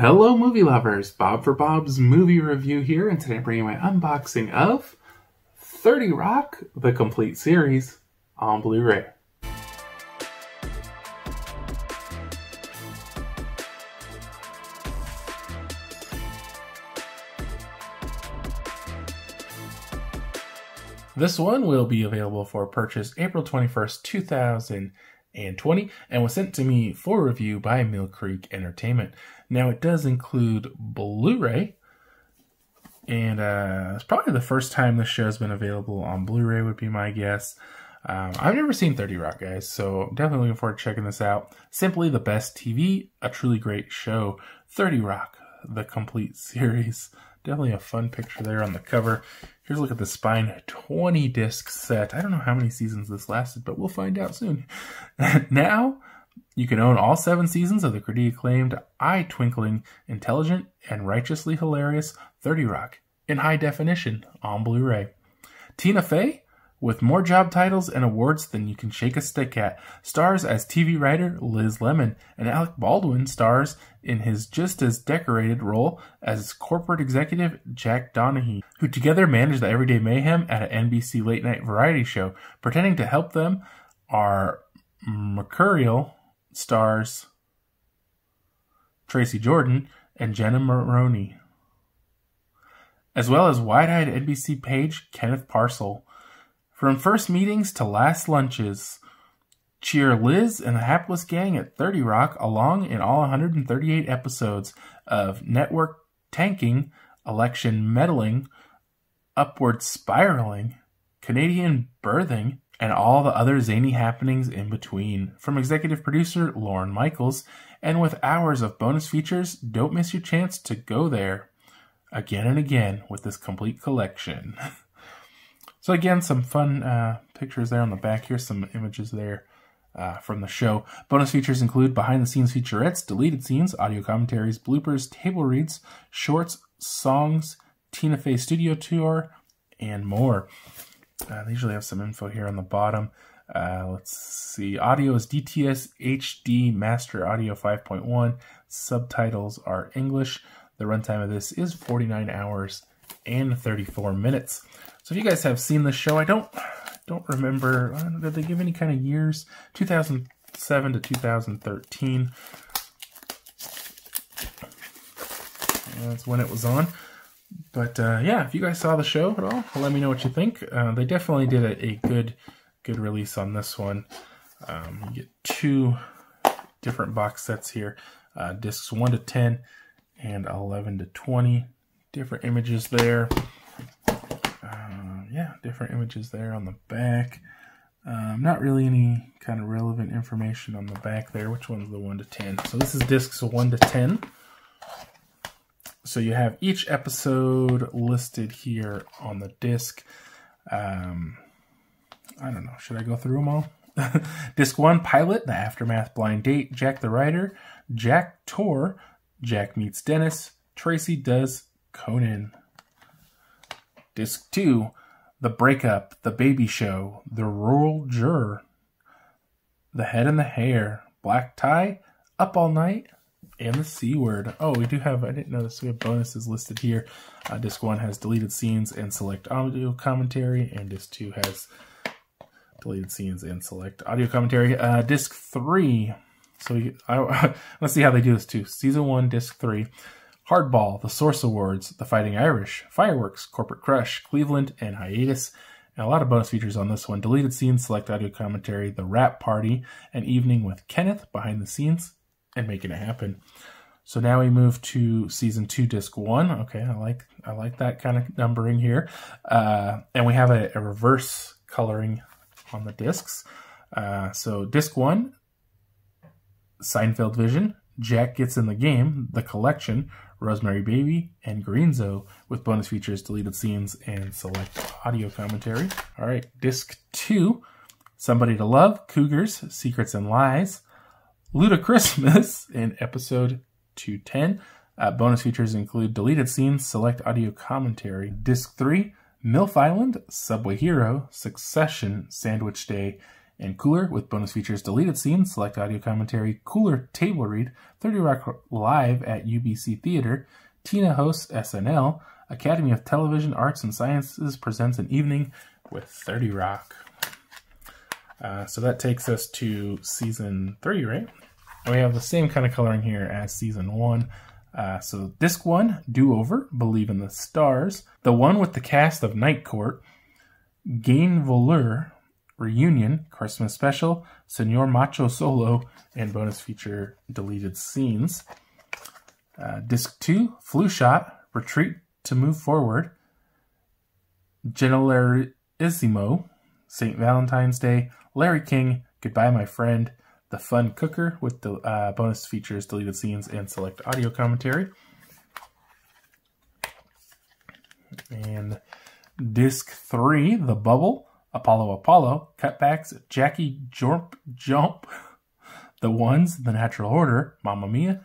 Hello, movie lovers! Bob for Bob's movie review here, and today I'm bringing my unboxing of 30 Rock, the complete series, on Blu ray. This one will be available for purchase April 21st, 2020, and 20 and was sent to me for review by Mill Creek Entertainment. Now, it does include Blu ray, and uh, it's probably the first time this show has been available on Blu ray, would be my guess. Um, I've never seen 30 Rock, guys, so definitely looking forward to checking this out. Simply the best TV, a truly great show. 30 Rock, the complete series. Definitely a fun picture there on the cover. Here's a look at the spine 20 disc set. I don't know how many seasons this lasted, but we'll find out soon. now, you can own all seven seasons of the critically acclaimed, eye twinkling, intelligent, and righteously hilarious 30 Rock in high definition on Blu ray. Tina Fey with more job titles and awards than you can shake a stick at, stars as TV writer Liz Lemon, and Alec Baldwin stars in his just as decorated role as corporate executive Jack Donaghy, who together manage the everyday mayhem at an NBC late night variety show. Pretending to help them are Mercurial stars Tracy Jordan and Jenna Maroney, as well as wide eyed NBC page Kenneth Parcell. From first meetings to last lunches, cheer Liz and the hapless gang at 30 Rock along in all 138 episodes of network tanking, election meddling, upward spiraling, Canadian birthing, and all the other zany happenings in between. From executive producer Lorne Michaels, and with hours of bonus features, don't miss your chance to go there again and again with this complete collection. So again, some fun uh, pictures there on the back. Here's some images there uh, from the show. Bonus features include behind-the-scenes featurettes, deleted scenes, audio commentaries, bloopers, table reads, shorts, songs, Tina Fey studio tour, and more. Uh, they usually have some info here on the bottom. Uh, let's see. Audio is DTS HD Master Audio 5.1. Subtitles are English. The runtime of this is 49 hours and 34 minutes. So if you guys have seen the show, I don't don't remember. Did they give any kind of years? 2007 to 2013. That's when it was on. But uh, yeah, if you guys saw the show at all, let me know what you think. Uh, they definitely did a, a, good good release on this one. Um, you get two different box sets here. Uh, discs 1 to 10 and 11 to 20. Different images there yeah, different images there on the back. Um, not really any kind of relevant information on the back there. Which one's the 1 to 10? So this is discs 1 to 10. So you have each episode listed here on the disc. Um, I don't know. Should I go through them all? disc 1, Pilot, The Aftermath Blind Date, Jack the Writer, Jack-Tor, Jack Meets Dennis, Tracy Does Conan. Disc 2, the Breakup, The Baby Show, The Rural Juror, The Head and the Hair, Black Tie, Up All Night, and the C Word. Oh, we do have, I didn't notice, we have bonuses listed here. Uh, disc 1 has deleted scenes and select audio commentary, and Disc 2 has deleted scenes and select audio commentary. Uh, disc 3, so I, let's see how they do this too. Season 1, Disc 3. Hardball, the Source Awards, The Fighting Irish, Fireworks, Corporate Crush, Cleveland, and Hiatus. And a lot of bonus features on this one. Deleted scenes, select audio commentary, The Rap Party, an evening with Kenneth behind the scenes, and making it happen. So now we move to season two, disc one. Okay, I like I like that kind of numbering here. Uh, and we have a, a, reverse coloring on the discs. Uh, so disc one, Seinfeld Vision, Jack Gets in the Game, The Collection, Rosemary Baby, and Greenzo with bonus features, deleted scenes, and select audio commentary. All right, disc two Somebody to Love, Cougars, Secrets and Lies, Ludachristmas in episode 210. Uh, bonus features include deleted scenes, select audio commentary. Disc 3, MILF Island, Subway Hero, Succession, Sandwich Day, and Cooter with bonus features deleted scenes, select audio commentary, Cooter table read, 30 Rock live at UBC Theater, Tina hosts SNL, Academy of Television Arts and Sciences presents an evening with 30 Rock. Uh, so that takes us to season three, right? And we have the same kind of coloring here as season one. Uh, so disc one, Do Over, Believe in the Stars. The one with the cast of Night Court, Gavin Volure, Reunion, Christmas Special, Senor Macho Solo, and bonus feature deleted scenes. Uh, disc 2, Flu Shot, Retreat to Move Forward, Generalissimo, St. Valentine's Day, Larry King, Goodbye My Friend, The Fun Cooker with the uh, bonus features, deleted scenes, and select audio commentary. And disc 3, The Bubble, Apollo Apollo, cutbacks, Jackie Jump Jump, The Ones, The Natural Order, Mamma Mia,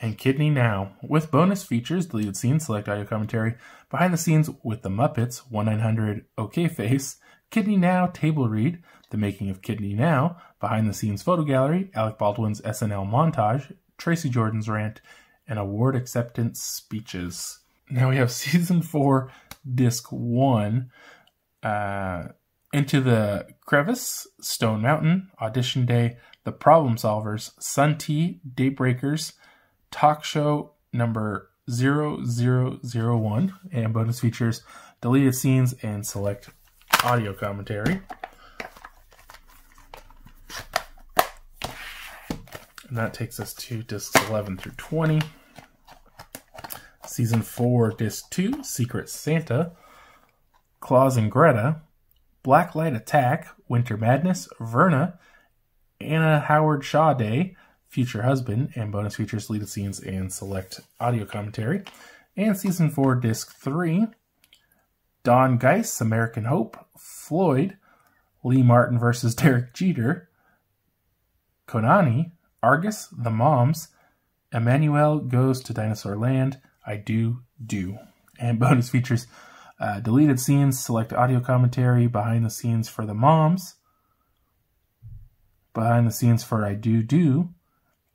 and Kidney Now, with bonus features, deleted scenes, select audio commentary, behind the scenes with the Muppets, 1900 OK Face, Kidney Now table read, The Making of Kidney Now, behind the scenes photo gallery, Alec Baldwin's SNL montage, Tracy Jordan's rant, and award acceptance speeches. Now we have season four, disc one. Uh, into the Crevice, Stone Mountain, Audition Day, The Problem Solvers, Sun Tea, Dealbreakers, Talk Show number 0001, and bonus features, deleted scenes, and select audio commentary. And that takes us to discs 11 through 20. Season 4, Disc 2, Secret Santa, Klaus and Greta, Blacklight Attack, Winter Madness, Verna, Anna Howard Shaw Day, Future Husband, and bonus features, deleted scenes, and select audio commentary. And Season 4, Disc 3, Don Geiss, American Hope, Floyd, Lee Marvin versus Derek Jeter, Khonani, Argus, The Moms, Emanuel Goes to Dinosaur Land, I Do Do. And bonus features, uh, deleted scenes, select audio commentary, behind the scenes for the moms, behind the scenes for I Do Do,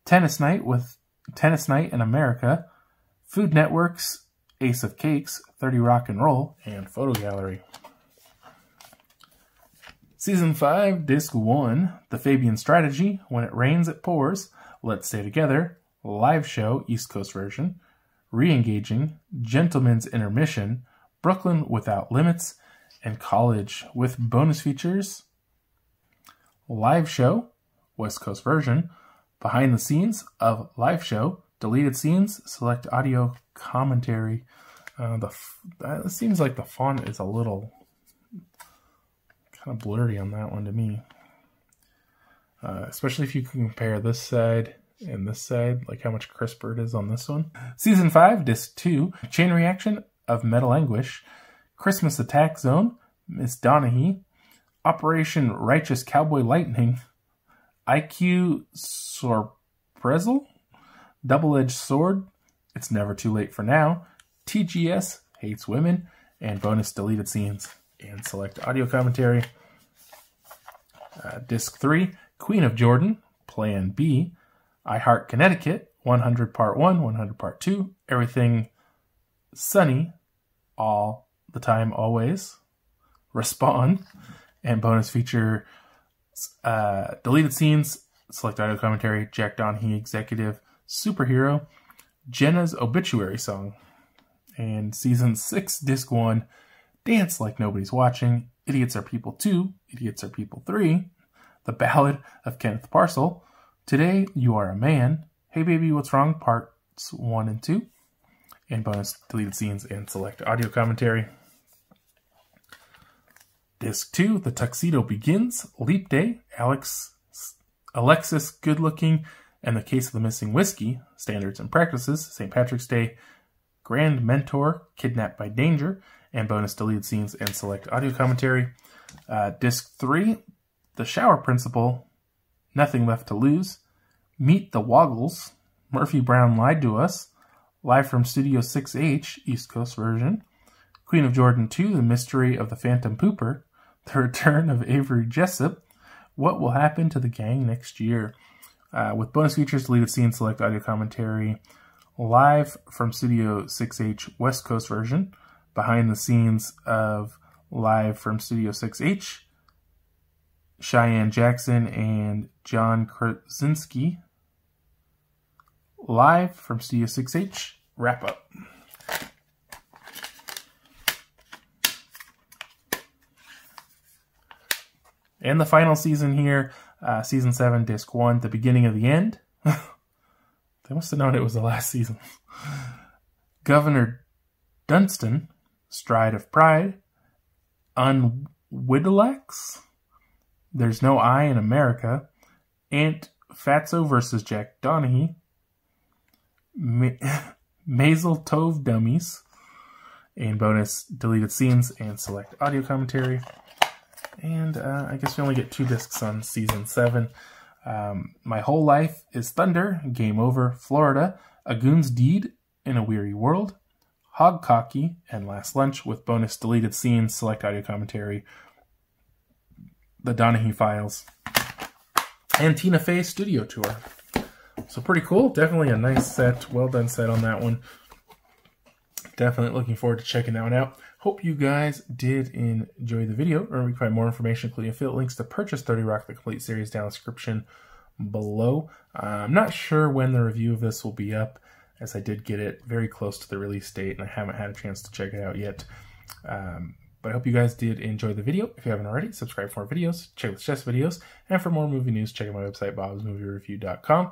tennis night with tennis night in America, Food Networks, Ace of Cakes, 30 Rock and Roll, and Photo Gallery. Season 5, Disc 1, The Fabian Strategy, When It Rains It Pours, Let's Stay Together, Live Show, East Coast version, Reaganing, Gentleman's Intermission, Brooklyn Without Limits, and College with bonus features Live Show, West Coast version, Behind the Scenes of Live Show, Deleted Scenes, Select Audio Commentary. Uh, the It seems like the font is a little kind of blurry on that one to me. Uh, especially if you can compare this side and this side, like how much crisper it is on this one. Season 5, Disc 2, Chain Reaction of Metal Anguish, Christmas Attack Zone, Miss Donaghy, Operation Righteous Cowboy Lightning, Qué Sorpresa, Double Edged Sword, It's Never Too Late for Now, TGS, Hates Women, and bonus deleted scenes and select audio commentary. Uh, disc 3, Queen of Jordan, Plan B, I Heart Connecticut, 100 Part 1, 100 Part 2, Everything Sunny, All the Time, Always, Respond, and bonus feature uh, deleted scenes, select audio commentary, Jack Donaghy Executive, Superhero, Jenna's Obituary Song, and Season 6, Disc 1, Dance Like Nobody's Watching, Idiots Are People 2, Idiots Are People 3, The Ballad of Kenneth Parcell, Today You Are a Man, Hey Baby What's Wrong, Parts 1 and 2, and bonus deleted scenes and select audio commentary. Disc 2, The Tuxedo Begins, Leap Day, Alex, Alexis Good Looking, and The Case of the Missing Whiskey, Standards and Practices, St. Patrick's Day, Grand Mentor, Kidnapped by Danger, and bonus deleted scenes and select audio commentary. Uh, disc 3, The Shower Principle, Nothing Left to Lose, Meet the Woggels, Murphy Brown Lied to Us, live from Studio 6H, East Coast version, Queen of Jordan 2, The Mystery of the Phantom Pooper, The Return of Avery Jessup, What will happen to the gang next year? Uh, with bonus features, deleted scenes, select audio commentary, live from Studio 6H West Coast version, behind the scenes of live from Studio 6H, Cheyenne Jackson and John Krasinski, live from Studio 6H, wrap up. And the final season here, uh, season 7, disc 1, the beginning of the end. they must have known it was the last season. Governor Dunston, Stride of Pride, Unwindulax, There's No I in America, Aunt Phatso versus Jack Donaghy, Ma- Mazel Tov Dummies, and bonus deleted scenes and select audio commentary. And uh, I guess we only get two discs on season seven. Um, My Whole Life is Thunder, Game Over, Florida, A Goon's Deed in a Weary World, Hog Cocky, and Last Lunch with bonus deleted scenes, select audio commentary, The Donaghy Files, and Tina Fey Studio Tour. So pretty cool. Definitely a nice set. Well done set on that one. Definitely looking forward to checking that one out. Hope you guys did enjoy the video. Remember, you can find more information, including affiliate links to purchase 30 Rock the Complete Series down in the description below. Uh, I'm not sure when the review of this will be up, as I did get it very close to the release date, and I haven't had a chance to check it out yet. Um, but I hope you guys did enjoy the video. If you haven't already, subscribe for more videos, check out the chess videos, and for more movie news, check out my website, bobsmoviereview.com.